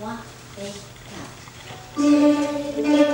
One, eight, count.